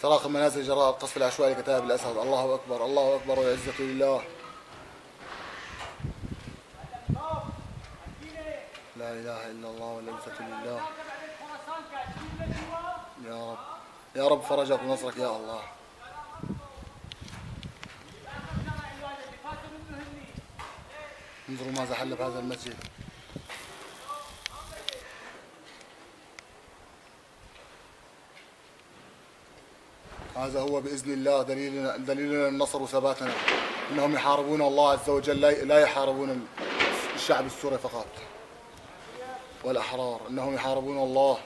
احتراق المنازل جراء القصف العشوائي لكتائب الأسد. الله أكبر الله أكبر والعزه لله لا إله إلا الله والعزة لله. يا رب يا رب فرجك ونصرك يا الله. انظروا ماذا حل بهذا المسجد. هذا هو بإذن الله دليلنا دليلنا النصر وثباتنا إنهم يحاربون الله عز وجل لا- يحاربون الشعب السوري فقط. والأحرار. إنهم يحاربون الله.